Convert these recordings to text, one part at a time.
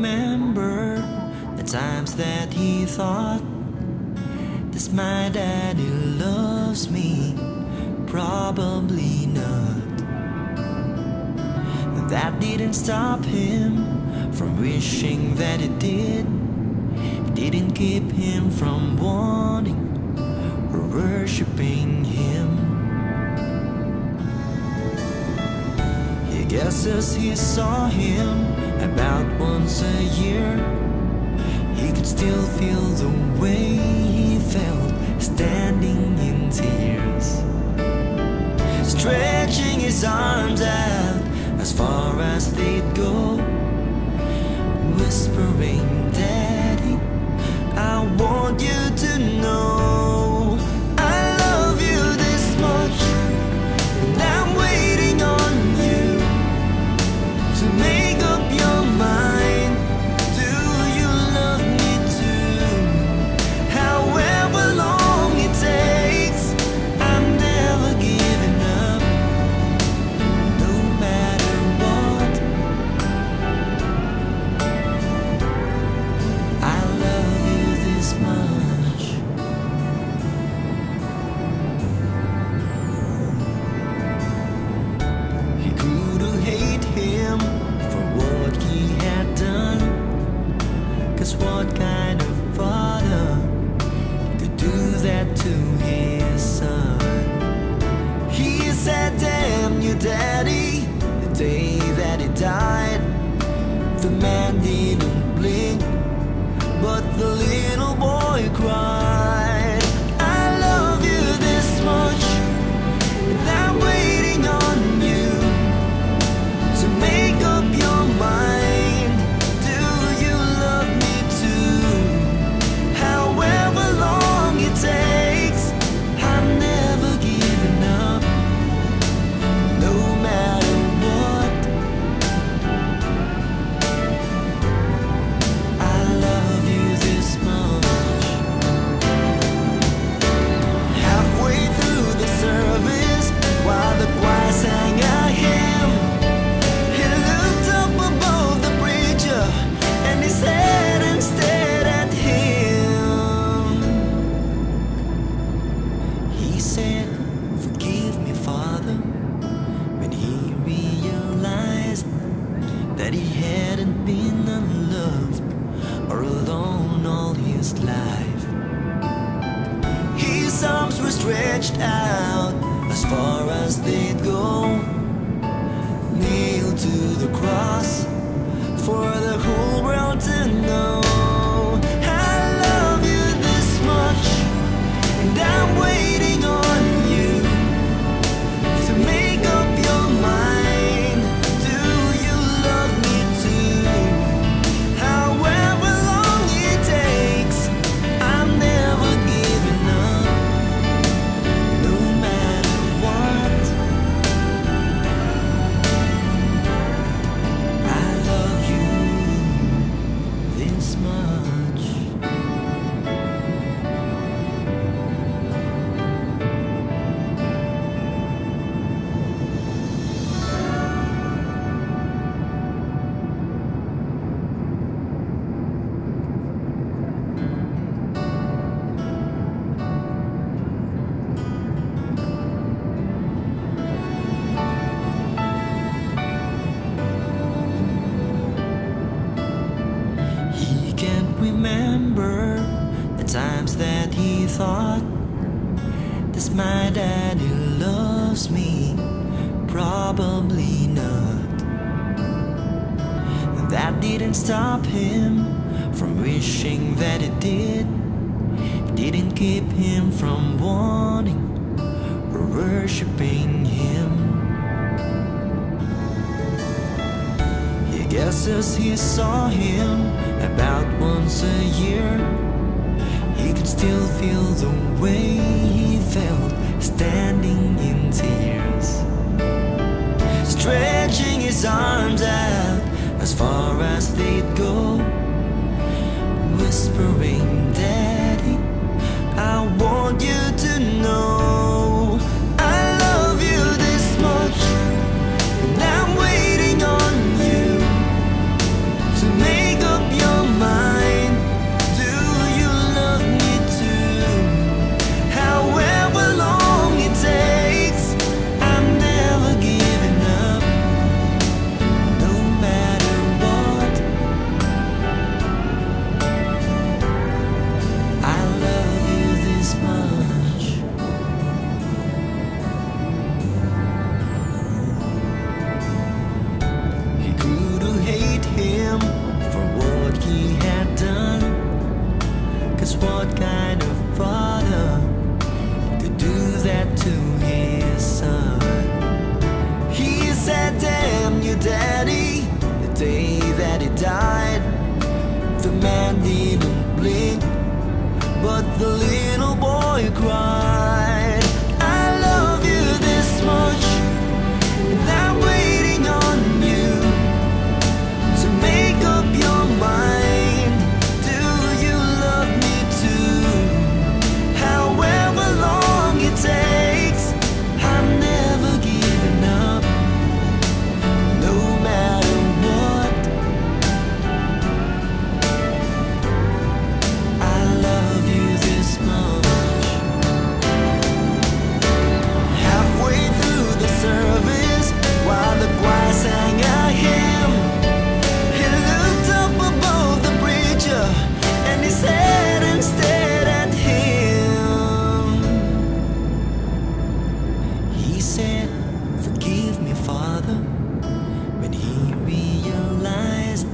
remember the times that he thought this my daddy loves me. Probably not. That didn't stop him from wishing that it did. Didn't keep him from wanting or worshiping him. He guesses he saw him about once a year. He could still feel the way he felt standing in tears. Stretching his arms out daddy, the day that he died. Said, Forgive me, Father, when he realized that he hadn't been unloved or alone all his life. His arms were stretched out as far as they'd go, nailed to the cross for the whole you that he thought this my daddy loves me. Probably not. That didn't stop him from wishing that it did. Didn't keep him from wanting or worshiping him. He guesses he saw him about once a year. He could still feel the way he felt standing in tears. Stretching his arms out as far as they'd go. died. The man didn't bleed But the little boy cried. forgive me, Father, when he realized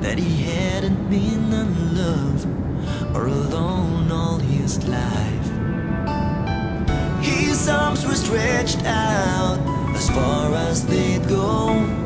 that he hadn't been unloved or alone all his life. His arms were stretched out as far as they'd go.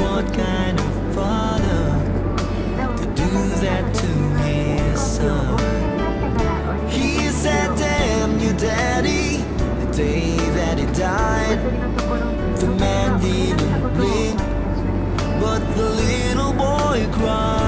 what kind of father to do that to his son? He said, damn you daddy, the day that he died. The man didn't blink, but the little boy cried.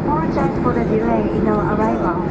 apologize for the delay in our arrival.